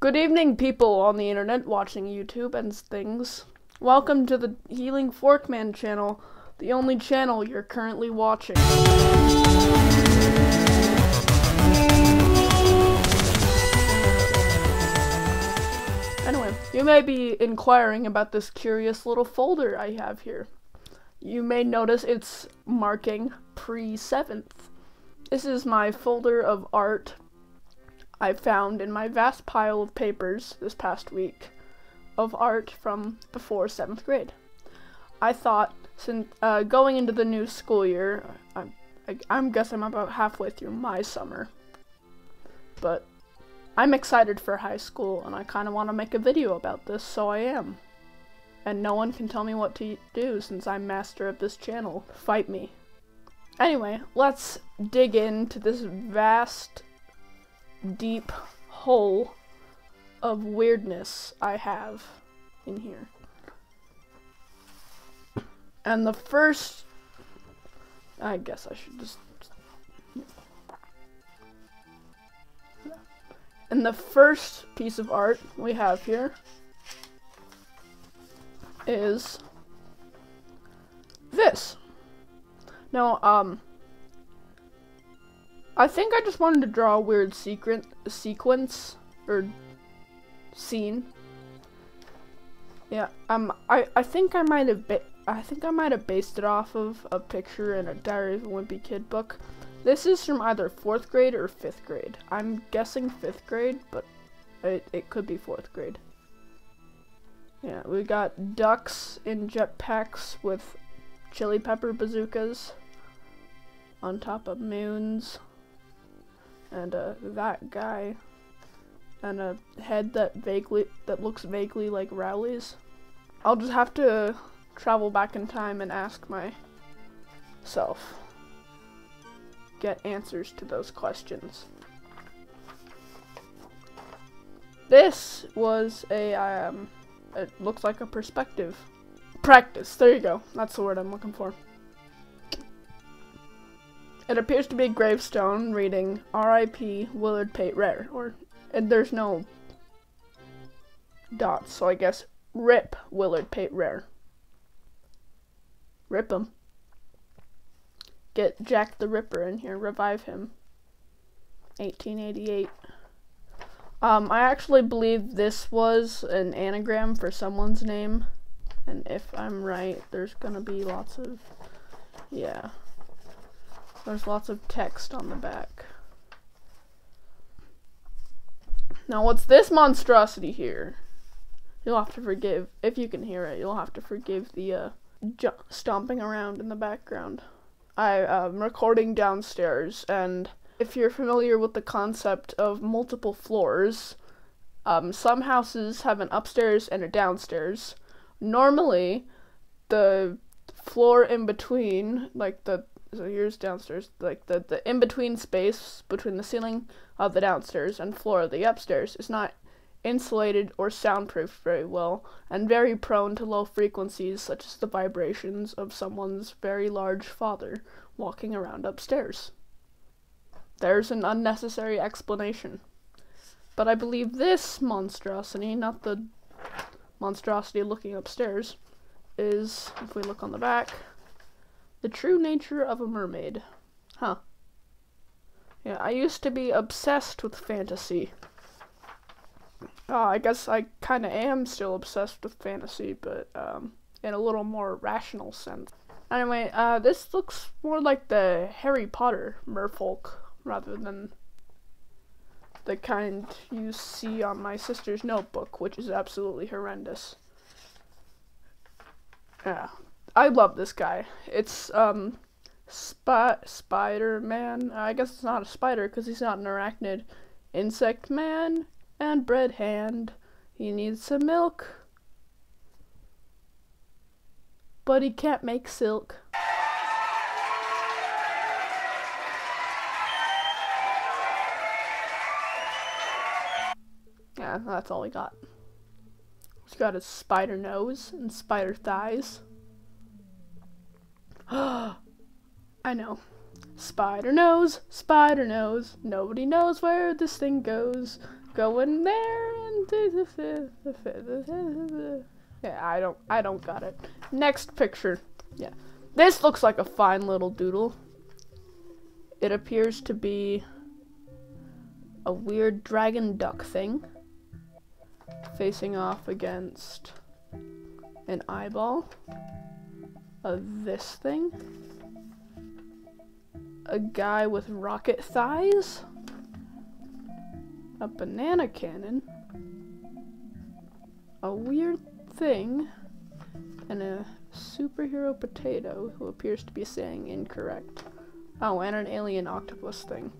Good evening, people on the internet watching YouTube and things. Welcome to the Healing Forkman channel, the only channel you're currently watching. Anyway, you may be inquiring about this curious little folder I have here. You may notice it's marking pre 7th. This is my folder of art I found in my vast pile of papers this past week of art from before seventh grade. I thought, since uh, going into the new school year, I'm, I, I'm guessing I'm about halfway through my summer, but I'm excited for high school and I kind of want to make a video about this, so I am. And no one can tell me what to do since I'm master of this channel. Fight me. Anyway, let's dig into this vast deep hole of weirdness I have in here. And the first, I guess I should just. And the first piece of art we have here is this. Now, um, I think I just wanted to draw a weird secret sequence or scene. Yeah, um, I I think I might have I think I might have based it off of a picture in a Diary of a Wimpy Kid book. This is from either fourth grade or fifth grade. I'm guessing fifth grade, but it it could be fourth grade. Yeah, we got ducks in jetpacks with chili pepper bazookas on top of moons and uh, that guy, and a head that vaguely that looks vaguely like Rowley's. I'll just have to travel back in time and ask myself, get answers to those questions. This was a um, it looks like a perspective practice. There you go. That's the word I'm looking for. It appears to be a gravestone reading R.I.P. Willard Pate Rare, or and there's no dots, so I guess RIP Willard Pate Rare. Rip him. Get Jack the Ripper in here, revive him. 1888. Um, I actually believe this was an anagram for someone's name, and if I'm right, there's gonna be lots of, yeah. There's lots of text on the back. Now, what's this monstrosity here? You'll have to forgive, if you can hear it, you'll have to forgive the uh, stomping around in the background. I am recording downstairs, and if you're familiar with the concept of multiple floors, um, some houses have an upstairs and a downstairs. Normally, the floor in between, like the so here's downstairs, like the, the in between space between the ceiling of the downstairs and floor of the upstairs is not insulated or soundproofed very well and very prone to low frequencies such as the vibrations of someone's very large father walking around upstairs. There's an unnecessary explanation. But I believe this monstrosity, not the monstrosity looking upstairs, is, if we look on the back, the true nature of a mermaid. Huh. Yeah, I used to be obsessed with fantasy. Uh, I guess I kind of am still obsessed with fantasy, but um, in a little more rational sense. Anyway, uh, this looks more like the Harry Potter merfolk rather than the kind you see on my sister's notebook, which is absolutely horrendous. Yeah, I love this guy. It's um, Sp- Spider Man. I guess it's not a spider because he's not an arachnid. Insect Man and Bread Hand. He needs some milk, but he can't make silk. Yeah, that's all he got. He's got his spider nose and spider thighs. I know. Spider knows, spider knows, nobody knows where this thing goes. Going there and Yeah, I don't I don't got it. Next picture. Yeah. This looks like a fine little doodle. It appears to be a weird dragon duck thing facing off against an eyeball of this thing. A guy with rocket thighs. A banana cannon. A weird thing. And a superhero potato who appears to be saying incorrect. Oh, and an alien octopus thing.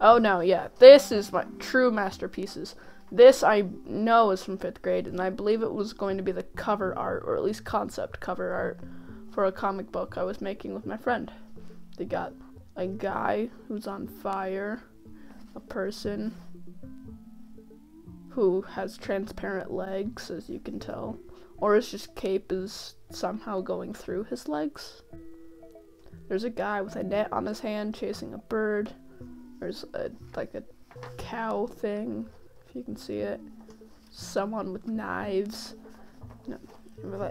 Oh no, yeah. This is my true masterpieces. This I know is from fifth grade, and I believe it was going to be the cover art, or at least concept cover art, for a comic book I was making with my friend. They got a guy who's on fire, a person who has transparent legs, as you can tell, or his just cape is somehow going through his legs. There's a guy with a net on his hand chasing a bird. There's a like a cow thing, if you can see it. Someone with knives. No,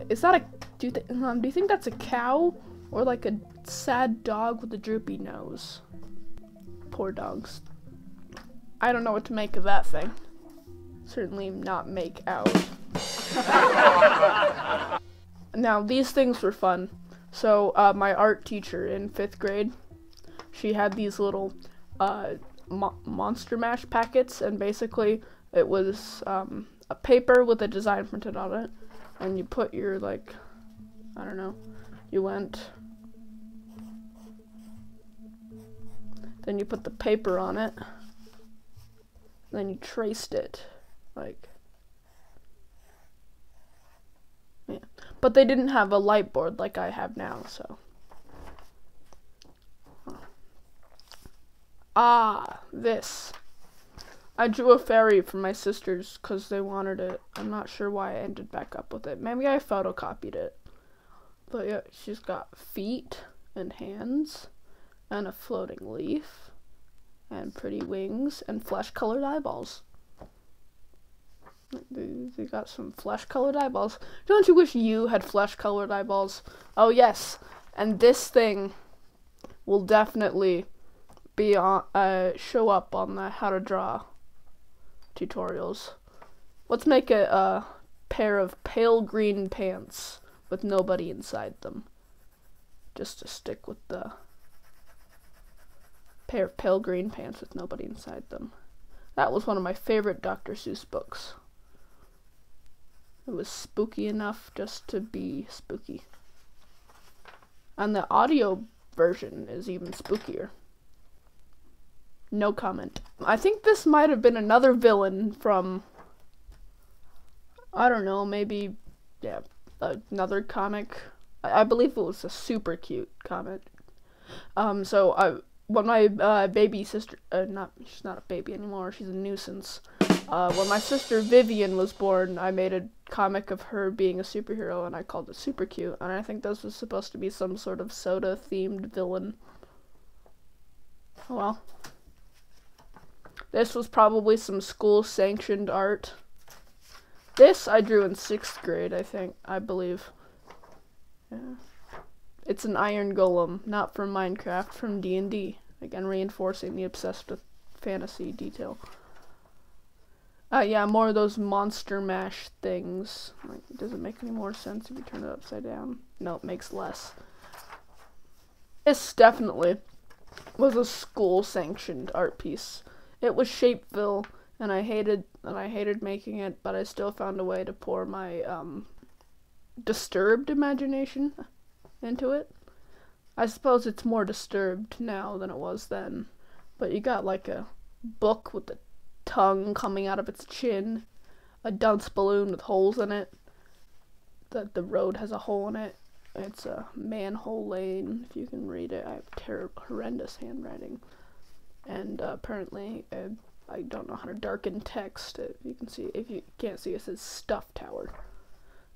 is that a do you think um, do you think that's a cow or like a sad dog with a droopy nose? Poor dogs. I don't know what to make of that thing. Certainly not make out. now these things were fun. So uh, my art teacher in fifth grade, she had these little uh, mo- Monster Mash packets, and basically it was um, a paper with a design printed on it, and you put your like, I don't know, you went, then you put the paper on it, then you traced it, like. Yeah. But they didn't have a light board like I have now, so. Ah, this. I drew a fairy for my sisters because they wanted it. I'm not sure why I ended back up with it. Maybe I photocopied it. But yeah, she's got feet and hands and a floating leaf and pretty wings and flesh colored eyeballs. They got some flesh colored eyeballs. Don't you wish you had flesh colored eyeballs? Oh, yes. And this thing will definitely be on uh, show up on the how to draw tutorials. Let's make a, a pair of pale green pants with nobody inside them. Just to stick with the pair of pale green pants with nobody inside them. That was one of my favorite Dr. Seuss books. It was spooky enough just to be spooky. And the audio version is even spookier. No comment. I think this might have been another villain from I don't know, maybe yeah, another comic. I, I believe it was a super cute comic. Um, so I when my uh, baby sister, uh, not she's not a baby anymore, she's a nuisance. Uh, when my sister Vivian was born, I made a comic of her being a superhero, and I called it Super Cute. And I think this was supposed to be some sort of soda themed villain. Oh well. This was probably some school sanctioned art. This I drew in sixth grade, I think, I believe. Yeah. It's an iron golem, not from Minecraft, from D&D. Again, reinforcing the obsessed with fantasy detail. Uh, yeah, more of those monster mash things. Like, does it make any more sense if you turn it upside down? No, it makes less. This definitely was a school sanctioned art piece. It was Shapeville, and I hated and I hated making it, but I still found a way to pour my um, disturbed imagination into it. I suppose it's more disturbed now than it was then, but you got like a book with a tongue coming out of its chin, a dunce balloon with holes in it. That the road has a hole in it. It's a manhole lane. If you can read it, I have terrible, horrendous handwriting and uh, apparently I don't know how to darken text. If you can see, if you can't see, it says stuff tower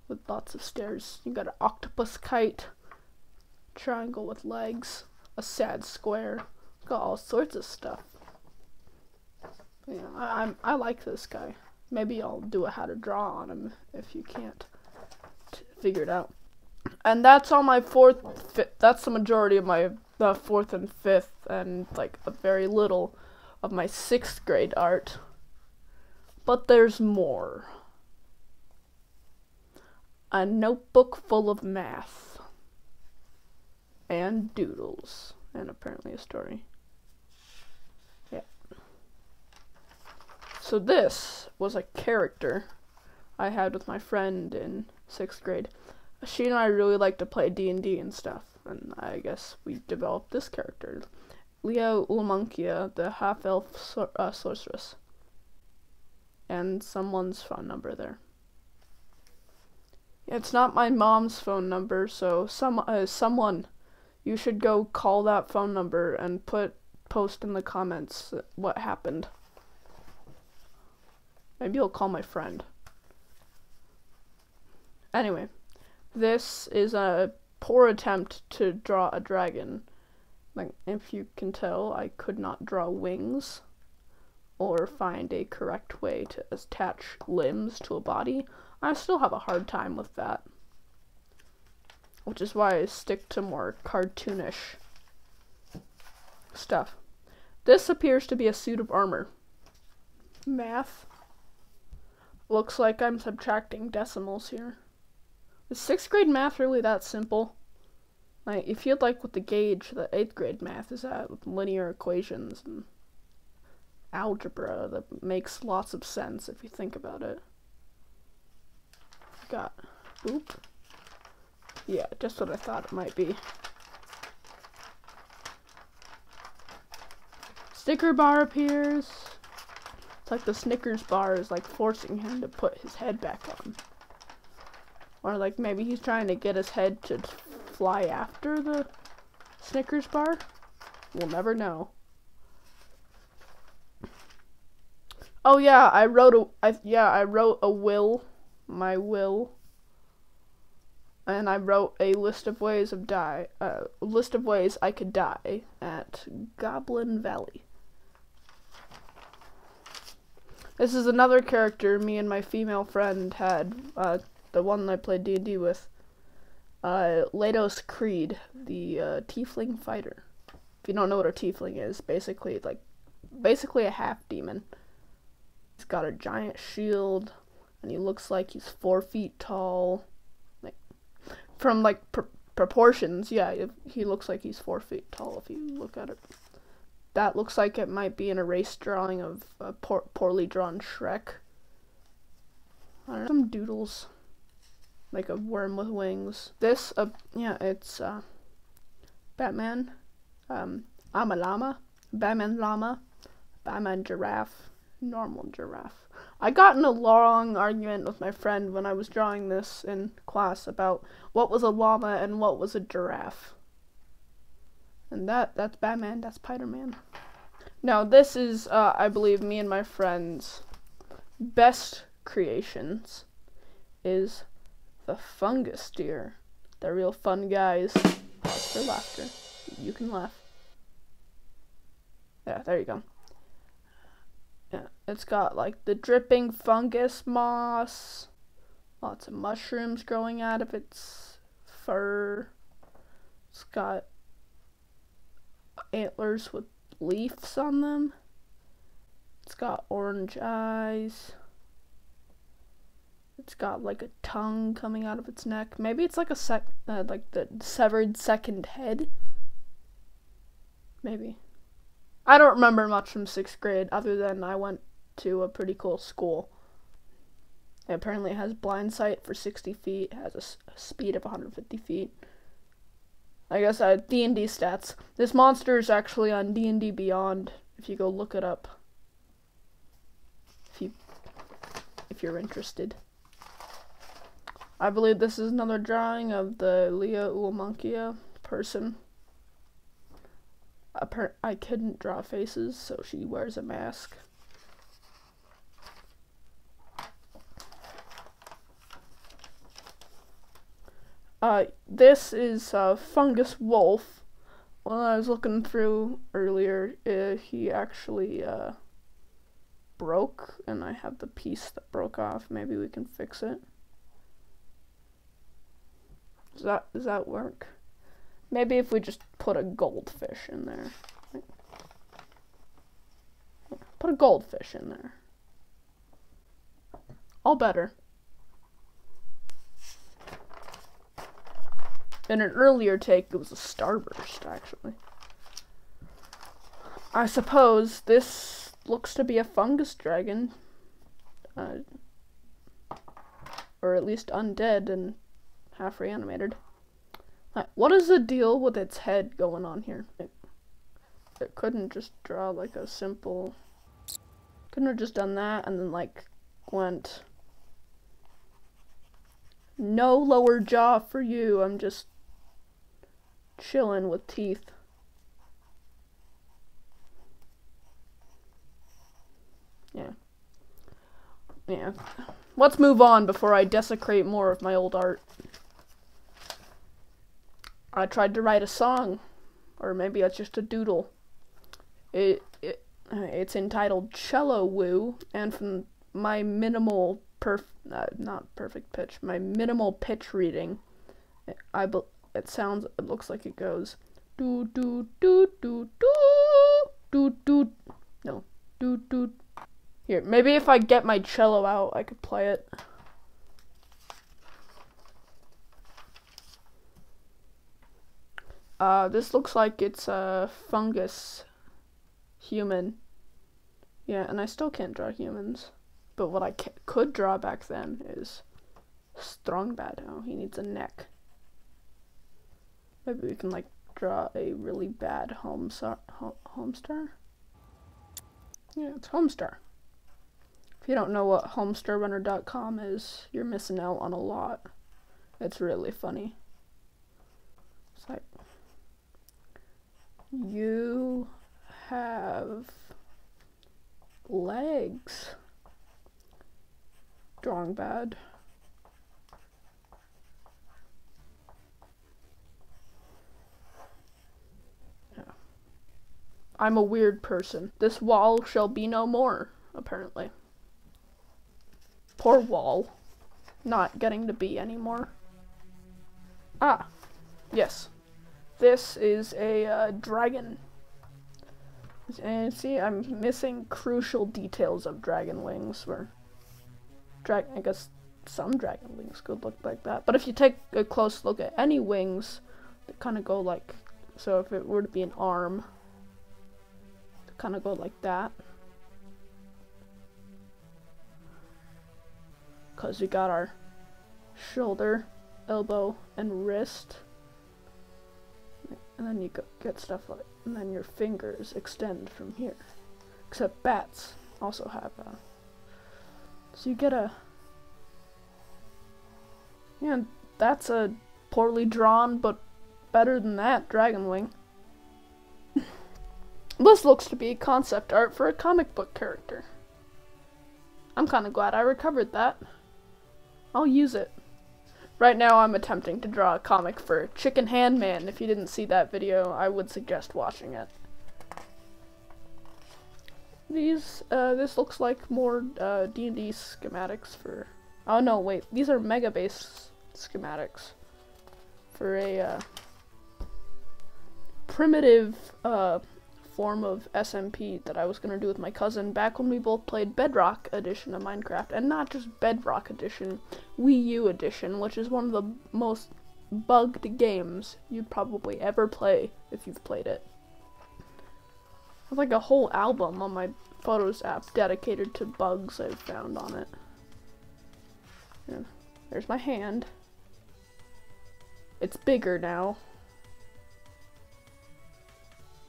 with lots of stairs. You got an octopus kite, triangle with legs, a sad square. Got all sorts of stuff. Yeah, I, I'm I like this guy. Maybe I'll do a how to draw on him if you can't figure it out. And that's all my fourth. That's the majority of my the fourth and fifth, and like a very little of my sixth grade art. But there's more. A notebook full of math and doodles, and apparently a story. Yeah. So this was a character I had with my friend in sixth grade. She and I really like to play D and D and stuff, and I guess we developed this character, Leo Ulmunkia, the half-elf sor- uh, sorceress, and someone's phone number there. It's not my mom's phone number, so some uh, someone, you should go call that phone number and put post in the comments what happened. Maybe you'll call my friend. Anyway, this is a poor attempt to draw a dragon. Like, if you can tell, I could not draw wings or find a correct way to attach limbs to a body. I still have a hard time with that. Which is why I stick to more cartoonish stuff. This appears to be a suit of armor. Math. Looks like I'm subtracting decimals here. Is sixth grade math really that simple? Like, if you'd like with the gauge the eighth grade math is at with linear equations and algebra that makes lots of sense if you think about it. Got boop. Yeah, just what I thought it might be. Sticker bar appears. It's like the Snickers bar is like forcing him to put his head back on. Or like maybe he's trying to get his head to fly after the Snickers bar. We'll never know. Oh yeah, I wrote a I, yeah, I wrote a will, my will. And I wrote a list of ways of die, uh, list of ways I could die at Goblin Valley. This is another character me and my female friend had, uh, the one I played D&D with. Uh, Lados Creed, the uh, tiefling fighter. If you don't know what a tiefling is, basically like, basically a half demon. He's got a giant shield, and he looks like he's four feet tall. Like, from like pr- proportions, yeah, he looks like he's four feet tall if you look at it. That looks like it might be an erased drawing of a poor- poorly drawn Shrek. I don't know, some doodles like a worm with wings. This, uh, yeah, it's uh, Batman. Um, I'm a llama. Batman llama. Batman giraffe. Normal giraffe. I got in a long argument with my friend when I was drawing this in class about what was a llama and what was a giraffe. And that that's Batman, that's Spider-Man. Now this is uh, I believe me and my friends best creations is the fungus deer. They're real fun guys. Pause for laughter. You can laugh. Yeah, there you go. Yeah, it's got like the dripping fungus moss, lots of mushrooms growing out of its fur. It's got antlers with leaves on them. It's got orange eyes. It's got like a tongue coming out of its neck. Maybe it's like a sec, uh, like the severed second head. Maybe. I don't remember much from sixth grade, other than I went to a pretty cool school. It apparently has blind sight for 60 feet, has a, speed of 150 feet. I guess uh, D and D stats. This monster is actually on D and D Beyond. If you go look it up, if you if you're interested. I believe this is another drawing of the Leo Ulmunkia person. Appar- I couldn't draw faces, so she wears a mask. Uh, this is uh, Fungus Wolf. When I was looking through earlier, uh, he actually uh, broke and I have the piece that broke off. Maybe we can fix it. Does that does that work? Maybe if we just put a goldfish in there. Put a goldfish in there. All better. In an earlier take, it was a starburst, actually. I suppose this looks to be a fungus dragon. Uh, or at least undead and half reanimated. What is the deal with its head going on here? It, it couldn't just draw like a simple. Couldn't have just done that and then like went. No lower jaw for you. I'm just chilling with teeth. Yeah. Yeah. Let's move on before I desecrate more of my old art. I tried to write a song, or maybe it's just a doodle. It, it it's entitled Cello Woo, and from my minimal perf uh, not perfect pitch, my minimal pitch reading, I it sounds it looks like it goes do do do do do do do no do do here maybe if I get my cello out I could play it. Uh, this looks like it's a fungus human. Yeah, and I still can't draw humans. But what I could draw back then is Strongbad. Oh, he needs a neck. Maybe we can like draw a really bad Homestar. Homestar? Yeah, it's Homestar. If you don't know what homestarrunner.com is, you're missing out on a lot. It's really funny. It's like you have legs. Drawing bad. Yeah. I'm a weird person. This wall shall be no more, apparently. Poor wall. Not getting to be anymore. Ah. Yes. This is a uh, dragon. And see, I'm missing crucial details of dragon wings. Where, drag, I guess some dragon wings could look like that. But if you take a close look at any wings, they kind of go like. So if it were to be an arm, they kind of go like that. Because we got our shoulder, elbow, and wrist and then you get stuff like, and then your fingers extend from here. Except bats also have a. Uh, so you get a. Yeah, that's a poorly drawn, but better than that dragon wing. this looks to be concept art for a comic book character. I'm kind of glad I recovered that. I'll use it. Right now I'm attempting to draw a comic for Chicken Hand Man. If you didn't see that video, I would suggest watching it. These, uh, this looks like more, uh, D&D schematics for, oh no, wait, these are Mega Base schematics for a, uh, primitive, uh, form of SMP that I was going to do with my cousin back when we both played Bedrock Edition of Minecraft, and not just Bedrock Edition, Wii U Edition, which is one of the most bugged games you'd probably ever play if you've played it. Have like a whole album on my Photos app dedicated to bugs I've found on it. And there's my hand. It's bigger now.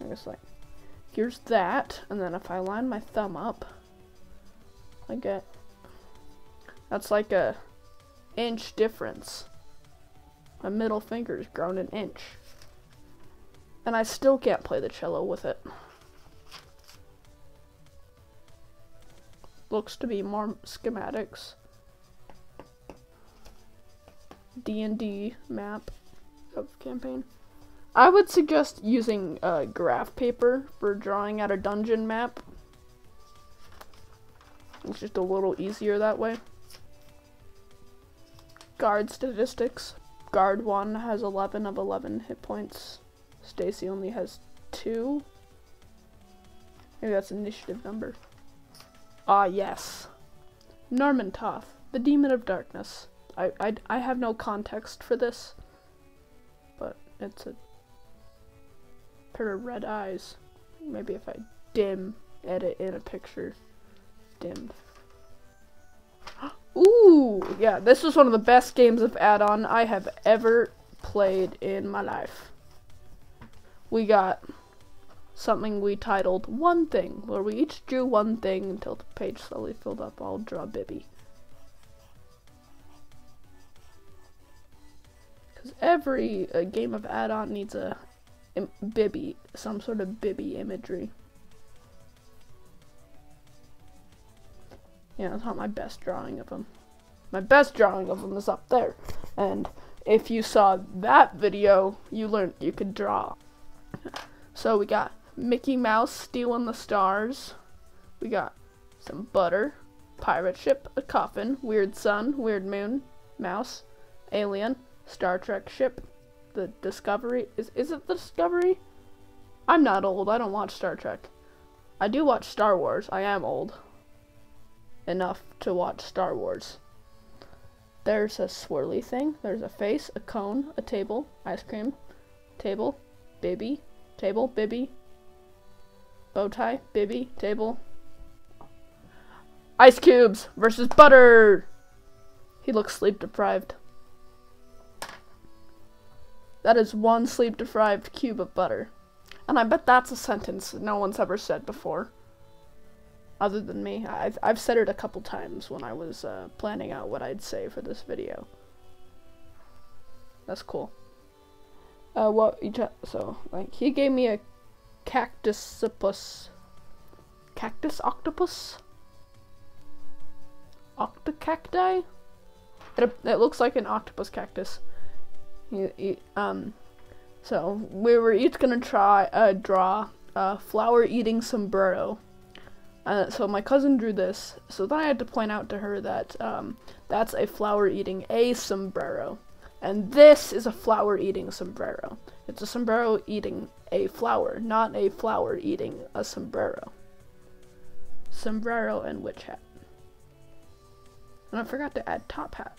I guess like here's that, and then if I line my thumb up, I get, that's like a inch difference. My middle finger's grown an inch. And I still can't play the cello with it. Looks to be more schematics. D&D map of campaign. I would suggest using uh, graph paper for drawing out a dungeon map. It's just a little easier that way. Guard statistics. Guard 1 has 11 of 11 hit points. Stacy only has 2. Maybe that's initiative number. Ah, yes. Normantoth, the Demon of Darkness. I, I, I have no context for this, but it's a pair of red eyes. Maybe if I dim edit in a picture. Dim. Ooh, yeah, this is one of the best games of add-on I have ever played in my life. We got something we titled One Thing, where we each drew one thing until the page slowly filled up. I'll draw Bibby. Because every uh, game of add-on needs a Bibby, some sort of Bibby imagery. Yeah, that's not my best drawing of him. My best drawing of him is up there. And if you saw that video, you learned you could draw. So we got Mickey Mouse stealing the stars. We got some butter, pirate ship, a coffin, weird sun, weird moon, mouse, alien, Star Trek ship, the Discovery. Is is it the Discovery? I'm not old. I don't watch Star Trek. I do watch Star Wars. I am old enough to watch Star Wars. There's a swirly thing. There's a face, a cone, a table, ice cream, table, Bibby, table, Bibby, bow tie, Bibby, table. Ice cubes versus butter. He looks sleep deprived. That is one sleep deprived cube of butter. And I bet that's a sentence no one's ever said before. Other than me. I've, I've said it a couple times when I was uh, planning out what I'd say for this video. That's cool. Uh, what, so, like, he gave me a cactusipus. Cactus octopus? Octocacti? It, it looks like an octopus cactus. He, he, um, so we were each gonna try uh, draw a flower-eating sombrero. Uh, so my cousin drew this. So then I had to point out to her that um, that's a flower-eating a sombrero, and this is a flower-eating sombrero. It's a sombrero eating a flower, not a flower eating a sombrero. Sombrero and witch hat. And I forgot to add top hat.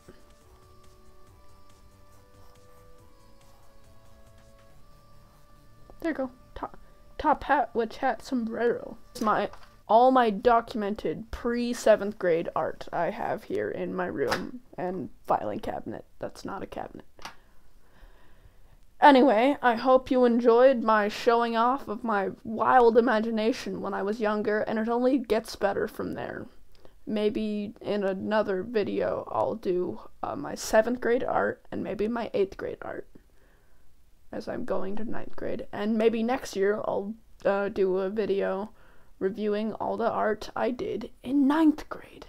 There you go. Top, top hat, witch hat, sombrero. It's my all my documented pre seventh grade art I have here in my room and filing cabinet. That's not a cabinet. Anyway, I hope you enjoyed my showing off of my wild imagination when I was younger, and it only gets better from there. Maybe in another video I'll do uh, my seventh grade art and maybe my eighth grade art as I'm going to ninth grade. And maybe next year I'll uh, do a video reviewing all the art I did in ninth grade.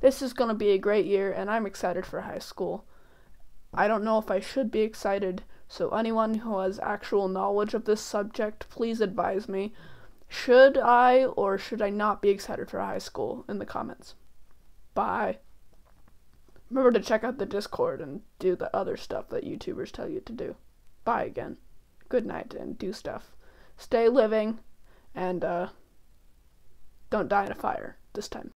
This is going to be a great year, and I'm excited for high school. I don't know if I should be excited, so anyone who has actual knowledge of this subject, please advise me. Should I or should I not be excited for high school in the comments? Bye. Remember to check out the Discord and do the other stuff that YouTubers tell you to do bye again. Good night and do stuff. Stay living and uh, don't die in a fire this time.